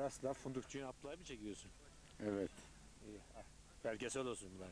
Asla fındıkçıyı Abdullah'ı mı çekiyorsun? Evet. İyi. ah, Belgesel olsun bunlar.